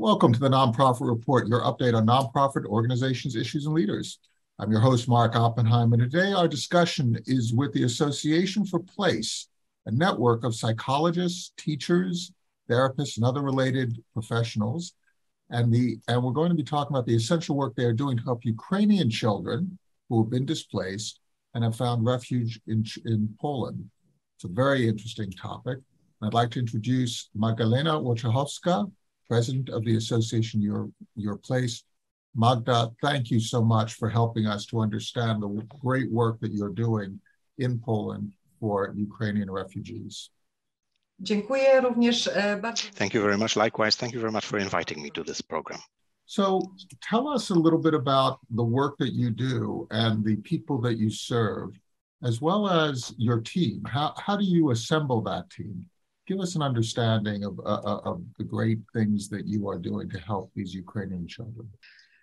Welcome to the Nonprofit Report, your update on nonprofit organizations, issues, and leaders. I'm your host, Mark Oppenheim, and today our discussion is with the Association Your Place, a network of psychologists, teachers, therapists, and other related professionals. And, the, and we're going to be talking about the essential work they are doing to help Ukrainian children who have been displaced and have found refuge in, in Poland. It's a very interesting topic. I'd like to introduce Magdalena Wojciechowska, president of the association Your, Your Place. Magda, thank you so much for helping us to understand the great work that you're doing in Poland for Ukrainian refugees. Dziękuję również bardzo. Thank you very much. Likewise, thank you very much for inviting me to this program. So, tell us a little bit about the work that you do and the people that you serve, as well as your team. How, how do you assemble that team? Give us an understanding of, uh, uh, of the great things that you are doing to help these Ukrainian children.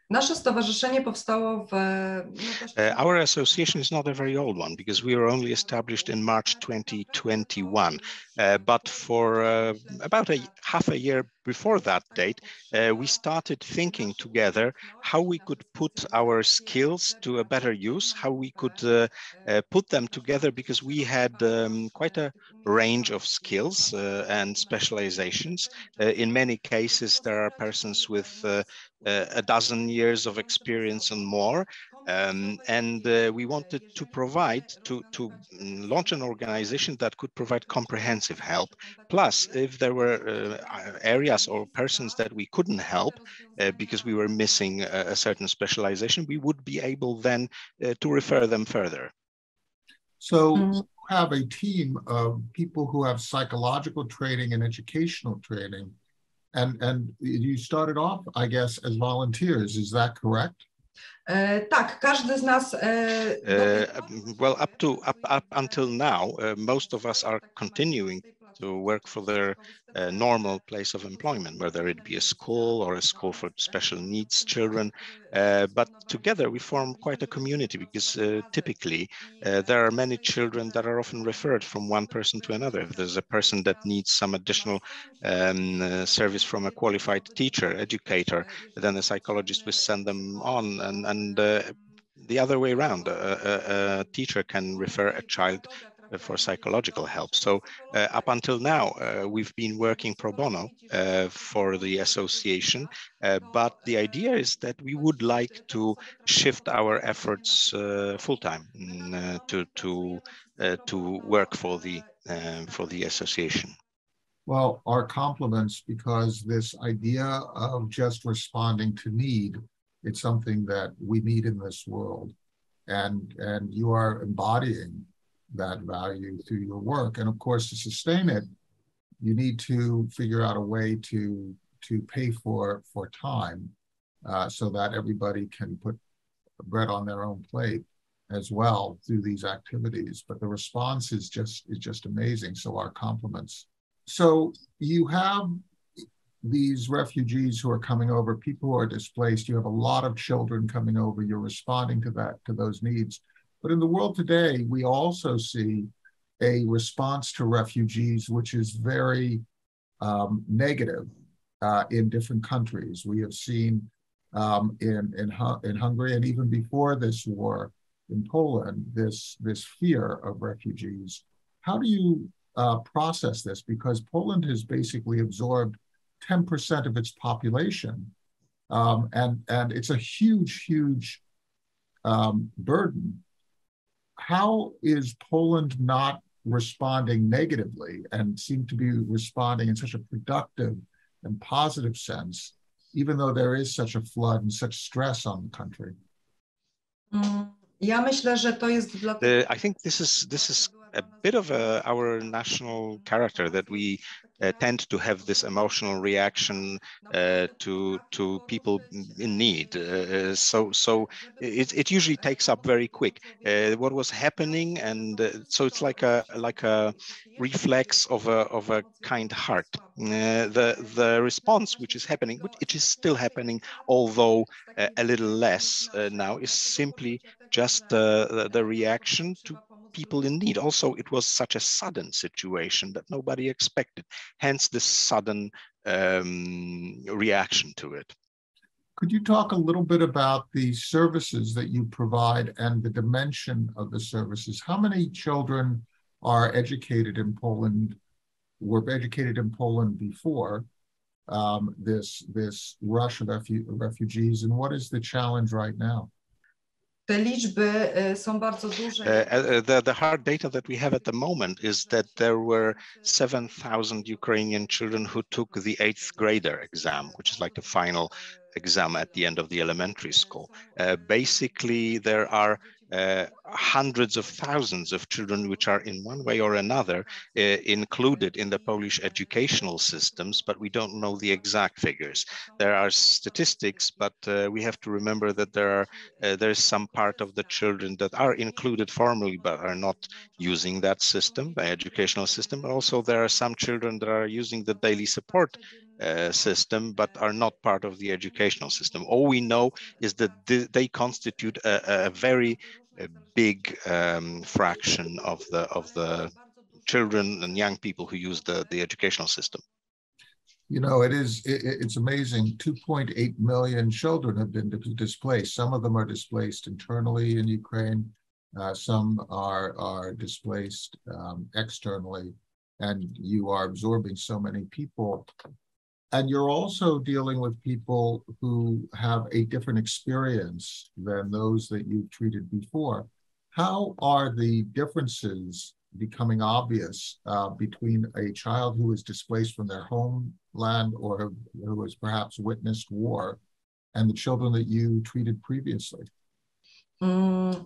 Nasze stowarzyszenie powstało w. Uh, our association is not a very old one because we were only established in March 2021. Uh, but for uh, about a half a year before that date, uh, we started thinking together how we could put our skills to a better use, how we could uh, uh, put them together because we had um, quite a range of skills uh, and specializations. in many cases, there are persons with a dozen years of experience and more, um, and uh, we wanted to provide, to, to launch an organization that could provide comprehensive help. Plus, if there were uh, areas or persons that we couldn't help uh, because we were missing a, a, certain specialization, we would be able then uh, to refer them further. So mm-hmm. you have a team of people who have psychological training and educational training. And, and you started off, I guess, as volunteers. Is that correct? Tak, każdy z nas. well, up to up, up until now, most of us are continuing to work for their uh, normal place of employment, whether it be a school or a school for special needs children. Uh, but together we form quite a community because uh, typically uh, there are many children that are often referred from one person to another. If there's a person that needs some additional um, uh, service from a qualified teacher, educator, then the psychologist will send them on and, and uh, the other way around. A, a, a, teacher can refer a child for psychological help. So uh, up until now, uh, we've been working pro bono uh, for the association, uh, but the idea is that we would like to shift our efforts uh, full time mm, uh, to to to work for the for the association. Well, our compliments because this idea of just responding to need, it's something that we need in this world. And, and you are embodying that value through your work. And of course, to sustain it, you need to figure out a way to to pay for for time uh, so that everybody can put bread on their own plate as well through these activities. But the response is just is just amazing. So our compliments. So you have these refugees who are coming over, people who are displaced. You have a lot of children coming over. You're responding to that to those needs. But in the world today, we also see a response to refugees, which is very um, negative uh, in different countries. We have seen um, in, in, in Hungary and even before this war in Poland, this, this fear of refugees. How do you uh, process this? Because Poland has basically absorbed 10% of its population. Um, and, and it's a huge, huge um, burden how is Poland not responding negatively and seem to be responding in such a productive and positive sense, even though there is such a flood and such stress on the country? Mm, ja myślę, że to jest dla... I think this is this is a bit of a, our national character that we uh, tend to have this emotional reaction uh, to to people in need. Uh, so so it, it usually takes up very quick. Uh, what was happening, and uh, so it's like a like a reflex of a of a kind heart. Uh, the the response which is happening, which it is still happening, although a little less now, is simply just the, the reaction to people in need. Also, it was such a sudden situation that nobody expected. Hence, this sudden um, reaction to it. Could you talk a little bit about the services that you provide and the dimension of the services? How many children are educated in Poland, were educated in Poland before um, this, this rush of refu refugees, and what is the challenge right now? Te liczby są bardzo duże. The, the hard data that we have at the moment is that there were 7,000 Ukrainian children who took the eighth grader exam, which is like the final exam at the end of the elementary school. Uh, basically, there are uh, hundreds of thousands of children which are in one way or another uh, included in the Polish educational systems, but we don't know the exact figures. There are statistics, but uh, we have to remember that there are uh, there's some part of the children that are included formally but are not using that system, the educational system. But also there are some children that are using the daily support uh, system, but are not part of the educational system. All we know is that th they constitute a, a very a big um, fraction of the of the children and young people who use the, the educational system. You know, it is it, it's amazing. 2.8 million children have been displaced. Some of them are displaced internally in Ukraine. Uh, some are are displaced um, externally, and you are absorbing so many people and you're also dealing with people who have a different experience than those that you've treated before. How are the differences becoming obvious uh, between a child who is displaced from their homeland or who has perhaps witnessed war and the children that you treated previously? Mm,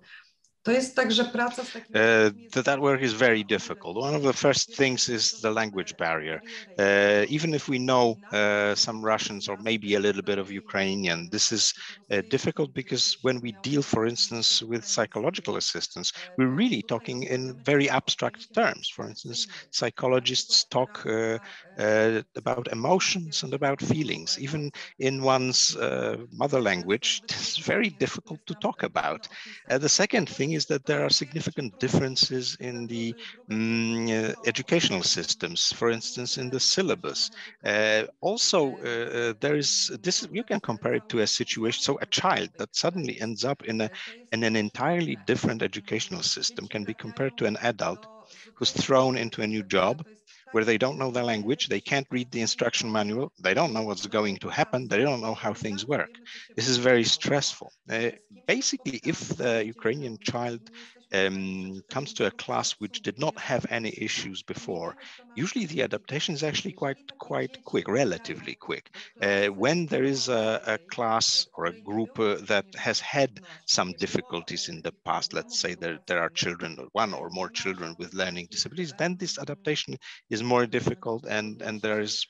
To jest tak, praca z takim... Uh, that work is very difficult. One of the first things is the language barrier. Uh, even if we know uh, some Russians or maybe a little bit of Ukrainian, this is uh, difficult because when we deal, for instance, with psychological assistance, we're really talking in very abstract terms. For instance, psychologists talk uh, uh, about emotions and about feelings. Even in one's mother language, it's very difficult to talk about. the second thing is that there are significant differences in the um, uh, educational systems, for instance, in the syllabus. Uh, also, uh, uh, there is this, you can compare it to a situation. So a child that suddenly ends up in, a, in an entirely different educational system can be compared to an adult who's thrown into a new job where they don't know the language, they can't read the instruction manual, they don't know what's going to happen, they don't know how things work. This is very stressful. Uh, basically, if the Ukrainian child um, comes to a class which did not have any issues before, usually the adaptation is actually quite quite quick, relatively quick. Uh, when there is a, a, class or a group uh, that has had some difficulties in the past, let's say there, there are children, one or more children with learning disabilities, then this adaptation is more difficult and, and there is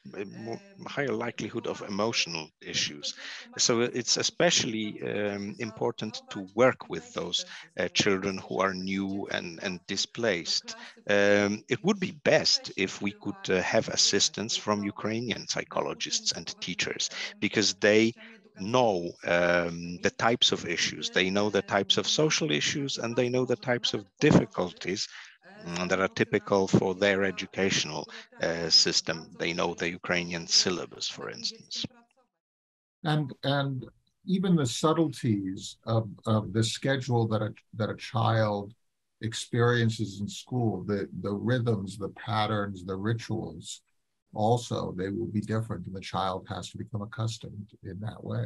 higher likelihood of emotional issues. So it's especially um, important to work with those uh, children who are are new and, and displaced. Um, it would be best if we could uh, have assistance from Ukrainian psychologists and teachers because they know um, the types of issues, they know the types of social issues, and they know the types of difficulties mm, that are typical for their educational uh, system. They know the Ukrainian syllabus, for instance. And and even the subtleties of, of the schedule that a, that a child experiences in school, the, the rhythms, the patterns, the rituals, also they will be different and the child has to become accustomed in that way.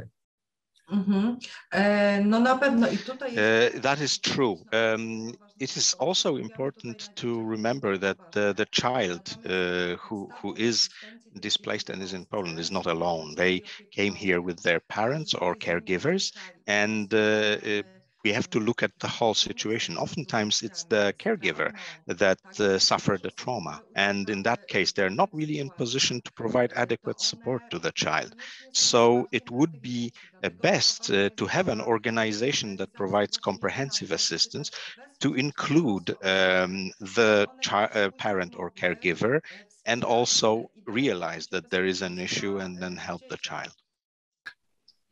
Mm-hmm. Uh, no na pewno i tutaj uh, that is true. Um, it is also important to remember that the, the child uh, who who is displaced and is in Poland is not alone. They came here with their parents or caregivers, and uh, uh, we have to look at the whole situation. Oftentimes, it's the caregiver that uh, suffered the trauma. And in that case, they're not really in position to provide adequate support to the child. So it would be uh, best uh, to have an organization that provides comprehensive assistance to include um, the uh, parent or caregiver and also realize that there is an issue and then help the child.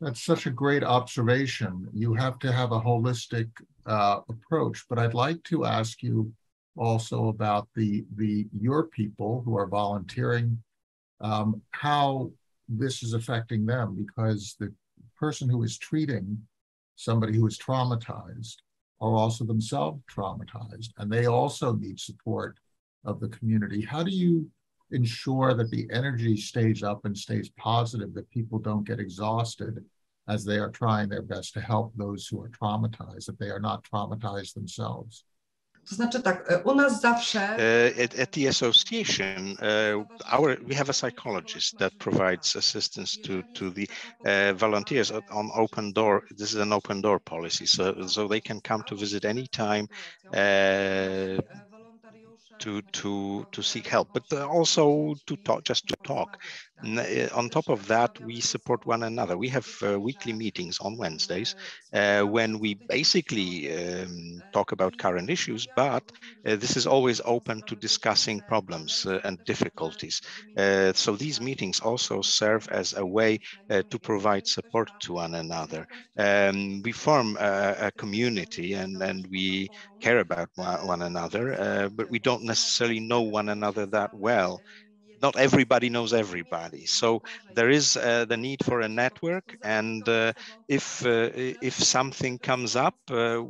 That's such a great observation. You have to have a holistic uh, approach, but I'd like to ask you also about the the your people who are volunteering um, how this is affecting them because the person who is treating somebody who is traumatized are also themselves traumatized and they also need support of the community. How do you ensure that the energy stays up and stays positive, that people don't get exhausted as they are trying their best to help those who are traumatized, that they are not traumatized themselves? To znaczy tak, u nas zawsze. Uh, at, at, the association, uh, our we have a psychologist that provides assistance to to the uh, volunteers on open door. This is an open door policy, so so they can come to visit anytime to to to seek help, but also to talk, just to talk. Uh, on top of that, we support one another. We have uh, weekly meetings on Wednesdays uh, when we basically um, talk about current issues, but uh, this is always open to discussing problems uh, and difficulties. Uh, so these meetings also serve as a way to provide support to one another. Um, we form a, a, community and, and we care about one another, but we don't necessarily know one another that well not everybody knows everybody. So there is uh, the need for a network, and uh, if uh, if something comes up, uh,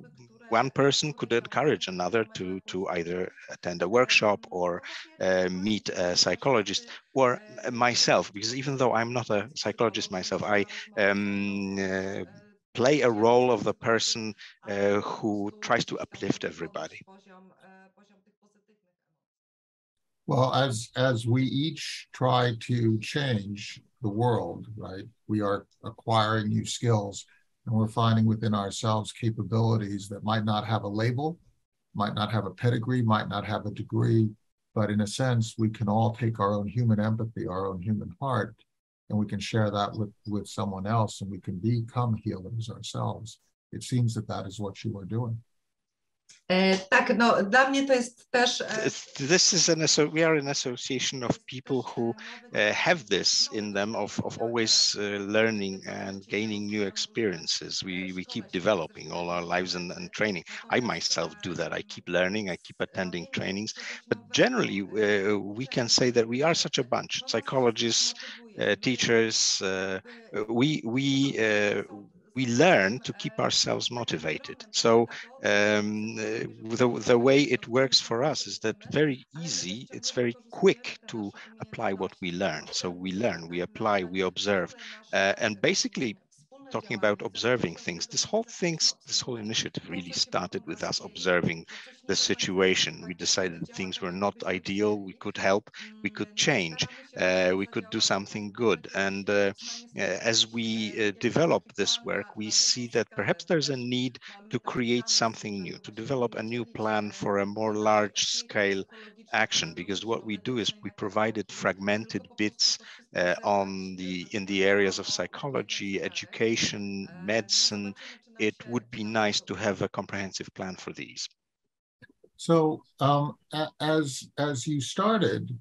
one person could encourage another to to either attend a workshop or uh, meet a psychologist or myself, because even though I'm not a psychologist myself, I um, play a role of the person who tries to uplift everybody. Well, as as we each try to change the world, right? We are acquiring new skills and we're finding within ourselves capabilities that might not have a label, might not have a pedigree, might not have a degree, but in a sense, we can all take our own human empathy, our own human heart, and we can share that with, with someone else and we can become healers ourselves. It seems that that is what you are doing. Tak, no dla mnie to jest też. This is an we are an association of people who uh, have this in them of, of always uh, learning and gaining new experiences. We we keep developing all our lives and, and training. I myself do that. I keep learning. I keep attending trainings. But generally, uh, we can say that we are such a bunch: psychologists, teachers. We we we learn to keep ourselves motivated. So um, the, the way it works for us is that very easy, it's very quick to apply what we learn. So we learn, we apply, we observe, uh, and basically talking about observing things. This whole thing, this whole initiative really started with us observing the situation. We decided things were not ideal. We could help. We could change. Uh, we could do something good. And uh, uh as we uh, develop this work, we see that perhaps there's a need to create something new, to develop a new plan for a more large scale action because what we do is we provided fragmented bits uh, on the in the areas of psychology education medicine. It would be nice to have a comprehensive plan for these. So um, as as you started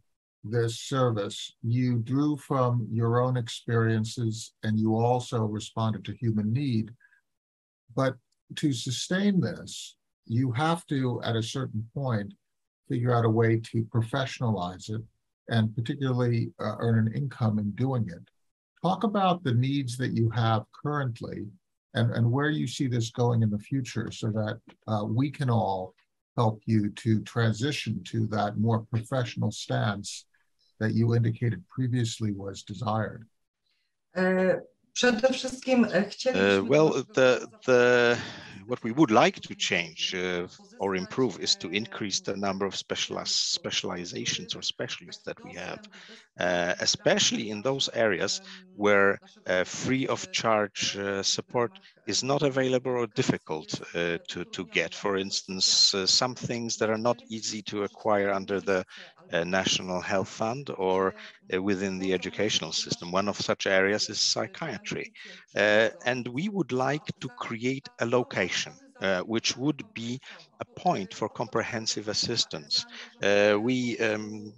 this service you drew from your own experiences and you also responded to human need. But to sustain this you have to at a certain point figure out a way to professionalize it and particularly uh, earn an income in doing it. Talk about the needs that you have currently and, and where you see this going in the future so that uh, we can all help you to transition to that more professional stance that you indicated previously was desired. Uh, przede wszystkim chcieliśmy... Uh, well, the, the what we would like to change uh, or improve is to increase the number of specialized specializations or specialists that we have, uh, especially in those areas where uh, free of charge uh, support is not available or difficult uh, to, to get. For instance, uh, some things that are not easy to acquire under the National Health Fund or within the educational system. One of such areas is psychiatry. and we would like to create a location uh, which would be a point for comprehensive assistance. Uh, we, um,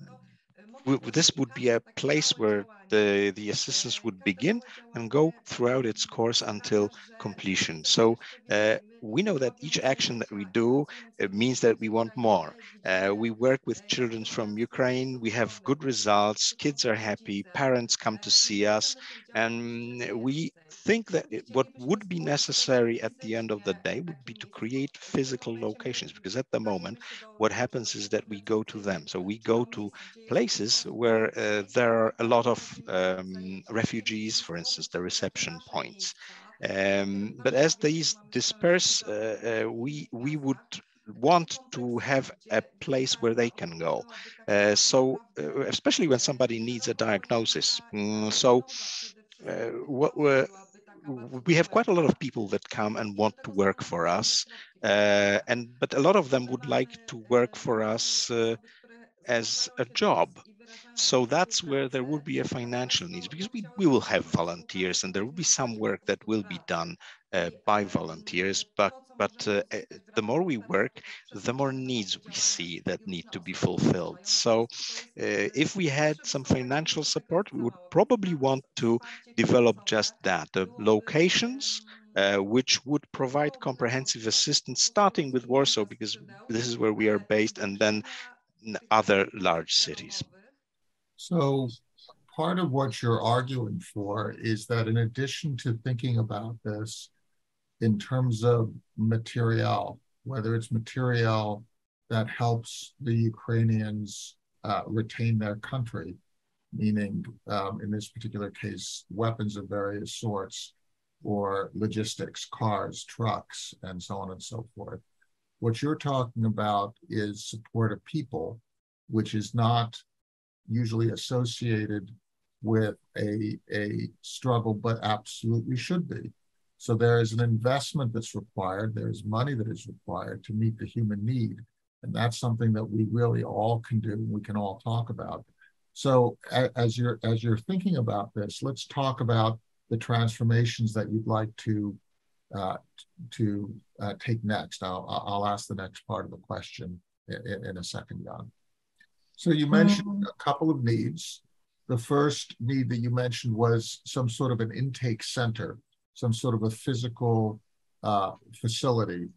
we, this would be a place where the, the assistance would begin and go throughout its course until completion. So uh, we know that each action that we do means that we want more. Uh, we work with children from Ukraine. We have good results. Kids are happy. Parents come to see us. And we think that it, what would be necessary at the end of the day would be to create physical locations because at the moment what happens is that we go to them so we go to places where uh, there are a lot of um, refugees for instance the reception points um, but as these disperse uh, uh, we we would want to have a place where they can go. Uh, so, uh, especially when somebody needs a diagnosis. Mm, so, uh, what we're we have quite a lot of people that come and want to work for us, uh, and but a lot of them would like to work for us as a job. So that's where there would be a financial needs because we, we will have volunteers and there will be some work that will be done uh, by volunteers, but but uh, eh, the more we work, the more needs we see that need to be fulfilled. So uh, if we had some financial support, we would probably want to develop just that, the locations, uh, which would provide comprehensive assistance, starting with Warsaw, because this is where we are based, and then other large cities. So part of what you're arguing for is that in addition to thinking about this, in terms of material, whether it's material that helps the Ukrainians uh, retain their country, meaning um, in this particular case, weapons of various sorts, or logistics, cars, trucks, and so on and so forth. What you're talking about is support of people, which is not usually associated with a, a struggle, but absolutely should be. So there is an investment that's required. There's money that is required to meet the human need. And that's something that we really all can do. We can all talk about. So as you're as you're thinking about this, let's talk about the transformations that you'd like to uh, to uh, take next. I'll I'll ask the next part of the question in, in a second, Jan. So you mentioned mm-hmm. a couple of needs. The first need that you mentioned was some sort of an intake center some sort of a physical uh, facility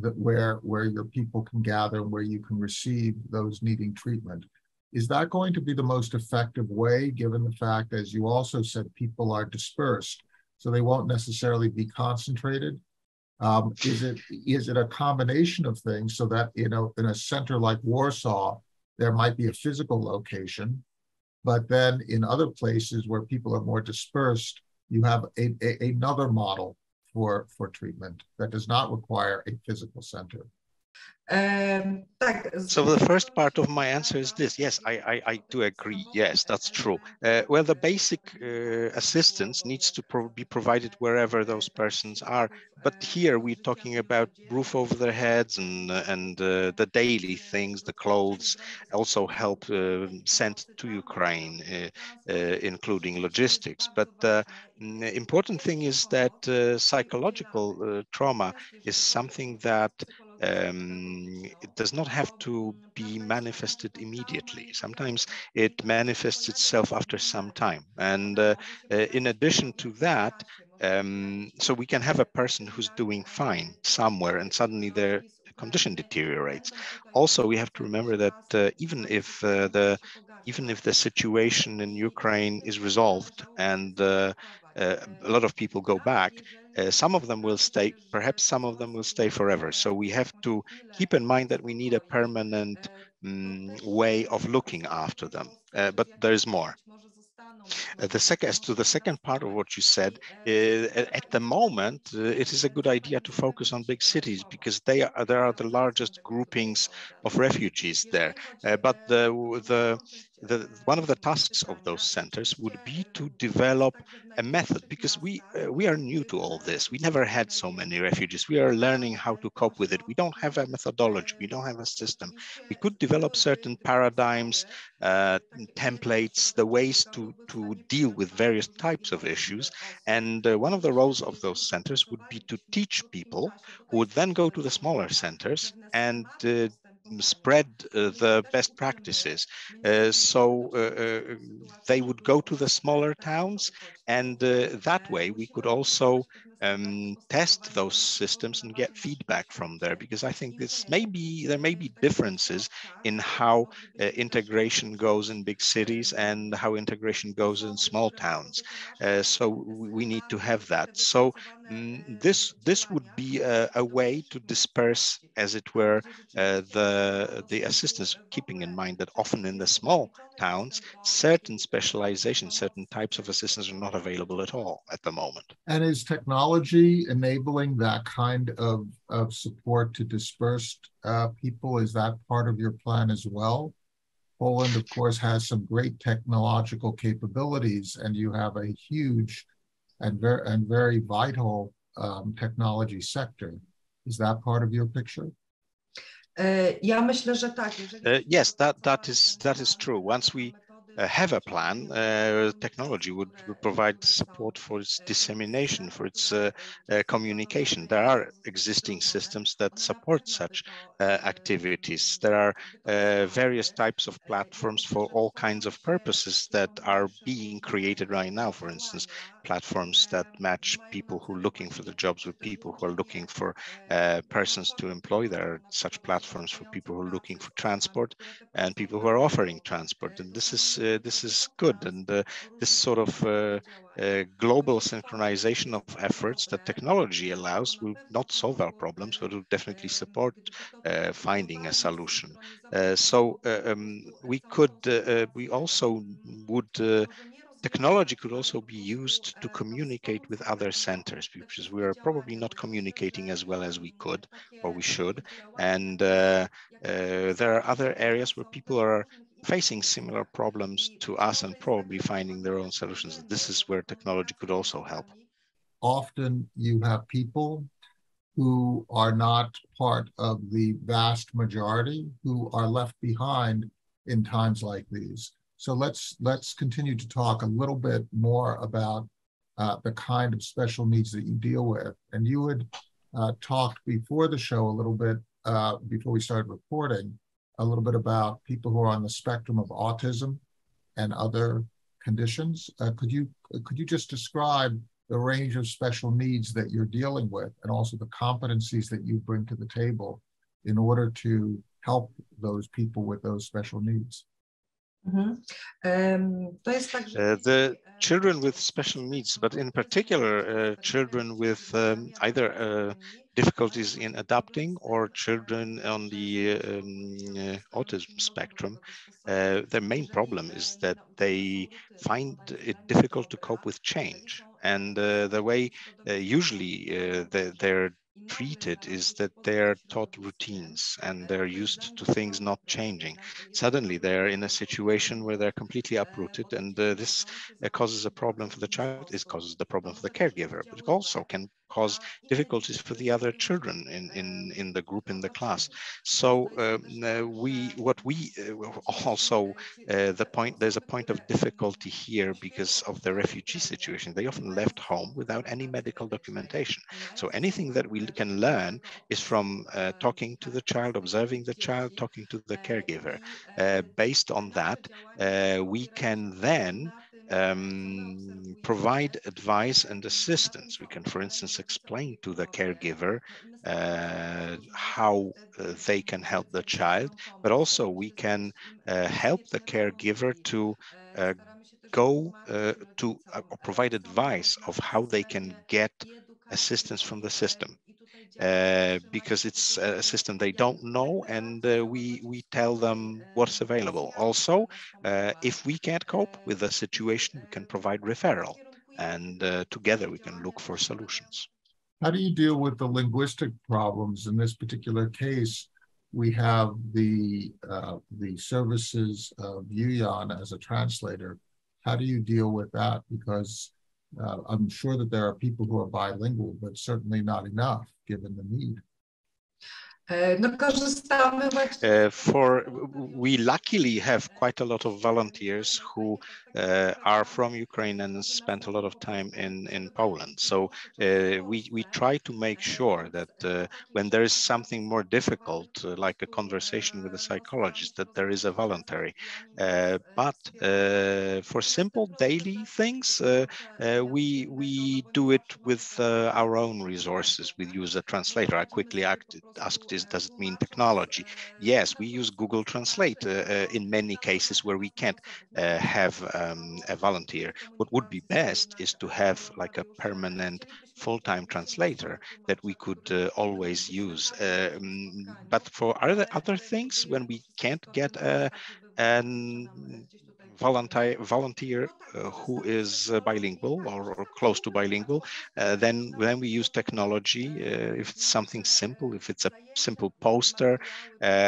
that where where your people can gather and where you can receive those needing treatment is that going to be the most effective way given the fact as you also said people are dispersed so they won't necessarily be concentrated um, is it is it a combination of things so that you know in a center like warsaw there might be a physical location but then in other places where people are more dispersed you have a, a, another model for, for treatment that does not require a physical center. Um, so the first part of my answer is this. Yes, I, I, I do agree. Yes, that's true. Uh, well, the basic uh, assistance needs to pro be provided wherever those persons are. But here we're talking about roof over their heads and, uh, and uh, the daily things, the clothes, also help uh, sent to Ukraine, uh, including logistics. But the important thing is that psychological trauma is something that um, it does not have to be manifested immediately. Sometimes it manifests itself after some time. And uh, uh, in addition to that, um, so we can have a person who's doing fine somewhere and suddenly their condition deteriorates. Also, we have to remember that uh, even if uh, the even if the situation in Ukraine is resolved and uh, a lot of people go back, uh, some of them will stay, perhaps some of them will stay forever. So we have to keep in mind that we need a permanent um, way of looking after them. Uh, but there's more. Uh, the second, as to the second part of what you said, uh, at the moment, uh, it is a good idea to focus on big cities because they are there are the largest groupings of refugees there. Uh, but the the the, one of the tasks of those centers would be to develop a method because we uh, we are new to all this. We never had so many refugees. We are learning how to cope with it. We don't have a methodology. We don't have a system. We could develop certain paradigms, uh, templates, the ways to to deal with various types of issues. And uh, one of the roles of those centers would be to teach people who would then go to the smaller centers and uh, spread uh, the best practices. Uh, so uh, they would go to the smaller towns and that way we could also um, test those systems and get feedback from there because I think this may be there may be differences in how uh, integration goes in big cities and how integration goes in small towns. Uh, so we need to have that. So um, this this would be a, a, way to disperse, as it were, uh, the the assistance, keeping in mind that often in the small towns, certain specializations, certain types of assistance are not available at all at the moment. And is technology enabling that kind of, of support to dispersed uh, people? Is that part of your plan as well? Poland, of course, has some great technological capabilities, and you have a huge and very and very vital um, technology sector. Is that part of your picture? Ja myślę, że tak. yes, that that is that is true. Once we uh, have a plan, uh, technology would, would, provide support for its dissemination, for its uh, uh communication. There are existing systems that support such uh, activities. There are uh, various types of platforms for all kinds of purposes that are being created right now. For instance, platforms that match people who are looking for the jobs with people who are looking for uh, persons to employ. There are such platforms for people who are looking for transport and people who are offering transport. And this is uh, this is good. And uh, this sort of uh, uh, global synchronization of efforts that technology allows will not solve our problems, but will definitely support uh, finding a solution. so um, we could, we also would technology could also be used to communicate with other centers because we are probably not communicating as well as we could or we should. And uh, uh, there are other areas where people are facing similar problems to us and probably finding their own solutions. This is where technology could also help. Often you have people who are not part of the vast majority who are left behind in times like these. So let's let's continue to talk a little bit more about uh, the kind of special needs that you deal with. And you had uh, talked before the show a little bit uh, before we started recording a little bit about people who are on the spectrum of autism and other conditions. Uh, could you could you just describe the range of special needs that you're dealing with and also the competencies that you bring to the table in order to help those people with those special needs? Mhm. Uh, the children with special needs, but in particular, uh, children with um, either uh, difficulties in adapting or children on the um, uh, autism spectrum, uh, their main problem is that they find it difficult to cope with change. And uh, the way usually they're treated is that they're taught routines and they're used to things not changing. Suddenly they're in a situation where they're completely uprooted and uh, this uh, causes a problem for the child, it causes the problem for the caregiver, but it also can cause difficulties for the other children in, in, in the group, in the class. So um, uh, we, what we uh, also, uh, the point, there's a point of difficulty here because of the refugee situation. They often left home without any medical documentation. So anything that we can learn is from uh, talking to the child, observing the child, talking to the caregiver. Uh, based on that, uh, we can then um, provide advice and assistance. We can, for instance, explain to the caregiver uh, how uh, they can help the child, but also we can uh, help the caregiver to uh, go uh, to uh, provide advice of how they can get assistance from the system. Uh, because it's a system they don't know and uh, we we tell them what's available. Also uh, if we can't cope with the situation we can provide referral and uh, together we can look for solutions. How do you deal with the linguistic problems? In this particular case we have the uh, the services of Yuyan as a translator. How do you deal with that? Because uh, I'm sure that there are people who are bilingual, but certainly not enough given the need. Uh, for we luckily have quite a lot of volunteers who uh, are from Ukraine and spent a lot of time in in Poland. So uh, we we try to make sure that when there is something more difficult, like a conversation with a psychologist, that there is a voluntary. But for simple daily things, we we do it with our own resources. We use a translator. I quickly acted, asked does it mean technology? Yes, we use Google Translate uh, uh, in many cases where we can't uh, have um, a volunteer. What would be best is to have like a permanent full-time translator that we could uh, always use. Um, but for other other things, when we can't get a, an volunteer, volunteer uh, who is uh, bilingual or, or, close to bilingual, uh, then we use technology, if it's something simple, if it's a simple poster,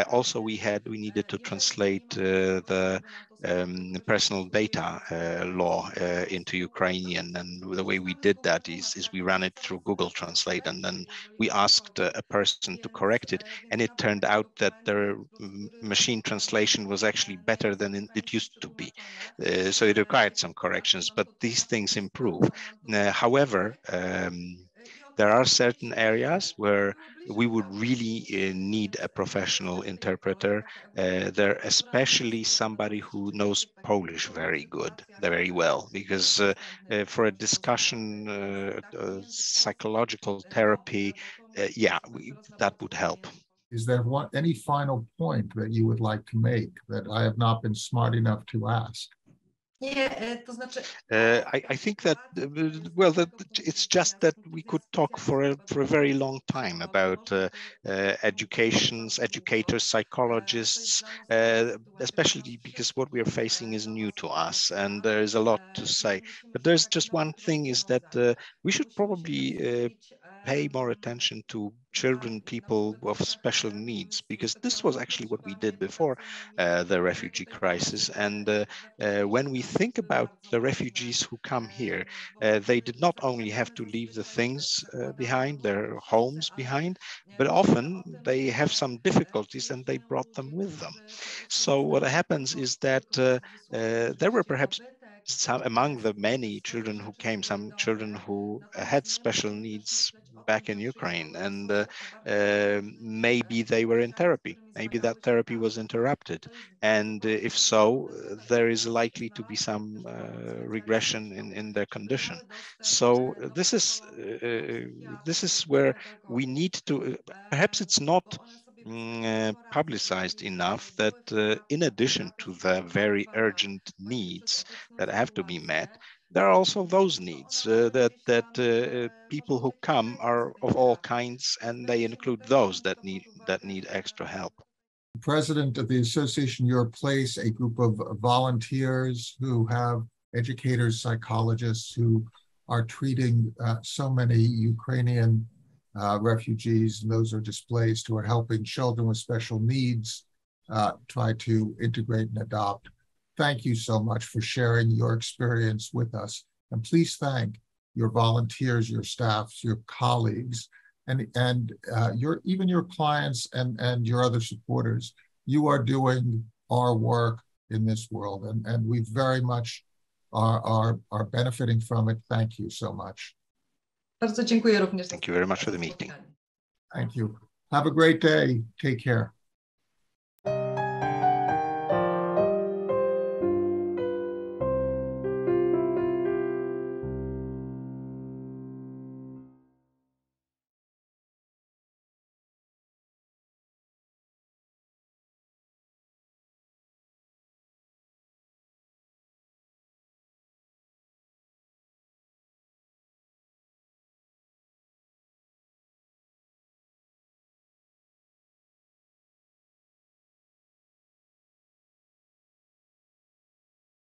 also we had we needed to translate the um, personal data uh, law uh, into Ukrainian. And the way we did that is, is we ran it through Google Translate and then we asked a, a person to correct it. And it turned out that the machine translation was actually better than it used to be. Uh, so it required some corrections, but these things improve. Uh, however, um, there are certain areas where we would really uh, need a professional interpreter uh, there, especially somebody who knows Polish very good, very well, because uh, uh for a discussion, uh, uh, psychological therapy, yeah, we, that would help. Is there one, any final point that you would like to make that I have not been smart enough to ask? Nie, to znaczy. Uh, I, I think that well, that it's just that we could talk for a for a very long time about uh, uh, educations, educators, psychologists, uh, especially because what we are facing is new to us, and there is a lot to say. But there's just one thing: is that uh, we should probably uh, pay more attention to children, people of special needs, because this was actually what we did before uh, the refugee crisis. And uh, uh, when we think about the refugees who come here, uh, they did not only have to leave the things uh, behind, their homes behind, but often they have some difficulties and they brought them with them. So what happens is that uh, there were perhaps some among the many children who came, some children who had special needs back in Ukraine, and uh, uh, maybe they were in therapy. Maybe that therapy was interrupted, and uh, if so, there is likely to be some uh, regression in, in their condition. So this is uh, this is where we need to. perhaps it's not. Mm, publicized enough that in addition to the very urgent needs that have to be met, there are also those needs uh, that that uh, people who come are of all kinds, and they include those that need that need extra help. President of the Association Your Place, a group of volunteers who have educators, psychologists who are treating uh, so many Ukrainian uh, refugees and those who are displaced who are helping children with special needs uh, try to integrate and adopt thank you so much for sharing your experience with us. And please thank your volunteers, your staffs, your colleagues, and, and uh, your even your clients and, and your other supporters. You are doing our work in this world, and, and we very much are, are, are benefiting from it. Thank you so much. Thank you very much for the meeting. Thank you. Have a great day. Take care.